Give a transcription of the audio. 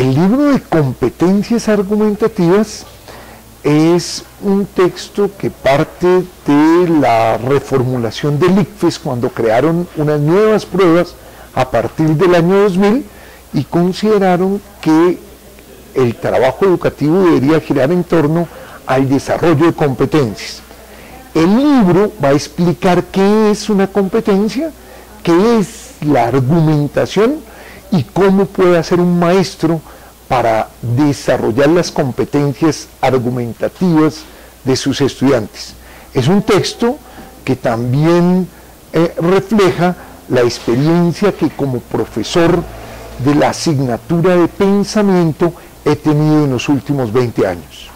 El libro de competencias argumentativas es un texto que parte de la reformulación del ICFES cuando crearon unas nuevas pruebas a partir del año 2000 y consideraron que el trabajo educativo debería girar en torno al desarrollo de competencias. El libro va a explicar qué es una competencia, qué es la argumentación y cómo puede hacer un maestro para desarrollar las competencias argumentativas de sus estudiantes. Es un texto que también eh, refleja la experiencia que como profesor de la asignatura de pensamiento he tenido en los últimos 20 años.